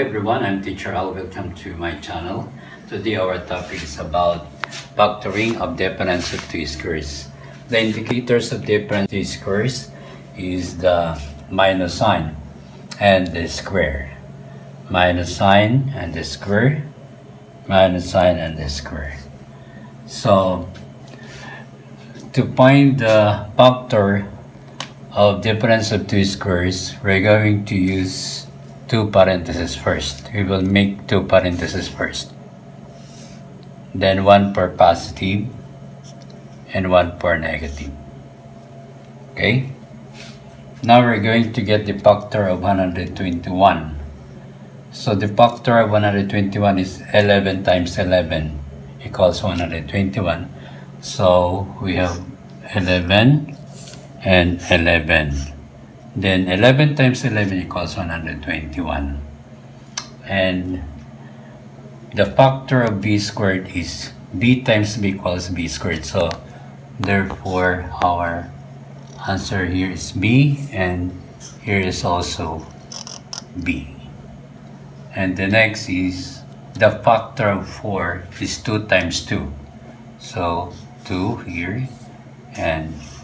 everyone, I'm Teacher Al. Welcome to my channel. Today our topic is about factoring of difference of two squares. The indicators of difference of two squares is the minus sign and the square. Minus sign and the square. Minus sign and the square. So, to find the factor of difference of two squares, we're going to use two parentheses first. We will make two parentheses first. Then one for positive and one for negative. Okay? Now we're going to get the factor of 121. So the factor of 121 is 11 times 11 equals 121. So we have 11 and 11. Then 11 times 11 equals 121. And the factor of b squared is b times b equals b squared. So therefore our answer here is b and here is also b. And the next is the factor of 4 is 2 times 2. So 2 here and 2.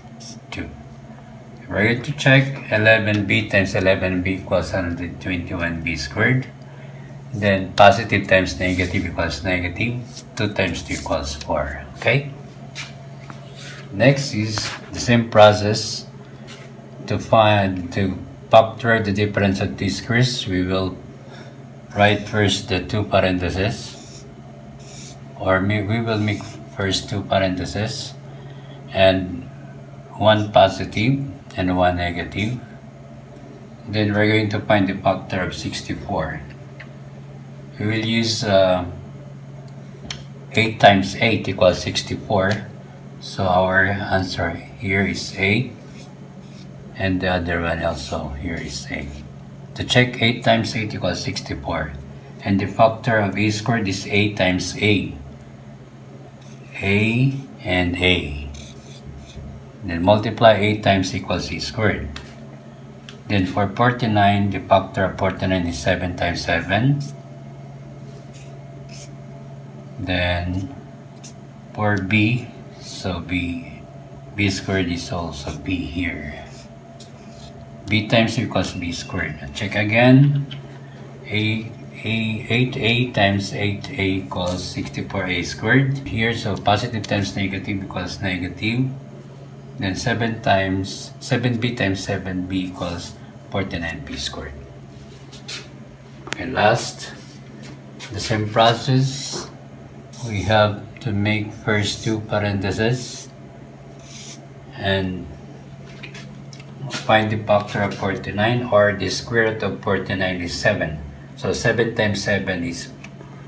Going to check 11b times 11b equals 121b squared. Then positive times negative equals negative. 2 times 2 equals 4. Okay? Next is the same process to find, to factor the difference of these squares. We will write first the two parentheses. Or we will make first two parentheses and one positive and 1 negative. Then we're going to find the factor of 64. We will use uh, 8 times 8 equals 64. So our answer here is 8. And the other one also here is 8. To check 8 times 8 equals 64. And the factor of a squared is a times a. a and a. Then multiply 8 times equals c squared. Then for 49, the factor of 49 is 7 times 7. Then for b, so b, b squared is also b here. b times equals b squared. Check again. a, a 8a times 8a equals 64a squared. Here, so positive times negative equals negative. Then 7 times, 7b times 7b equals 49b squared. And last, the same process, we have to make first two parentheses and find the factor of 49 or the square root of 49 is 7. So 7 times 7 is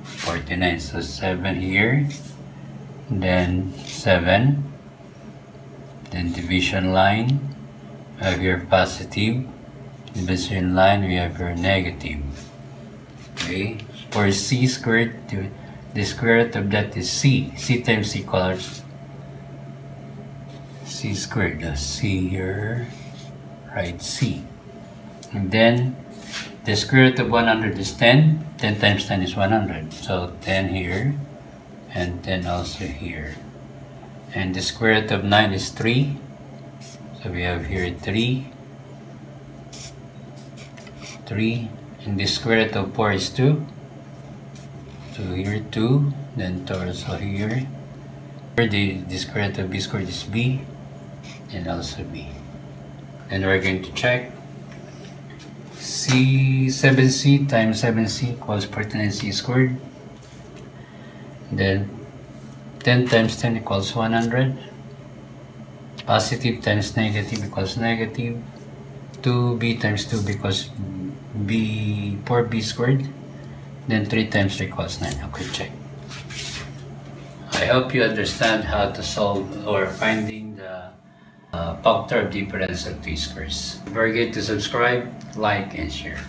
49. So 7 here, then 7 then division line, we have your positive. Division line, we have your negative. Okay. For c squared, the square root of that is c. c times c equals c squared. The c here, right, c. And then the square root of 100 is 10. 10 times 10 is 100. So 10 here and 10 also here and the square root of 9 is 3 so we have here 3 3 and the square root of 4 is 2 so here 2 then also here. Here the, the square root of b squared is b and also b. And we're going to check. C 7c times 7c equals 49c squared. Then 10 times 10 equals 100. Positive times negative equals negative. 2b times 2 because b 4b squared. Then 3 times 3 equals 9. Okay, check. I hope you understand how to solve or finding the uh, factor difference of two squares. Don't forget to subscribe, like, and share.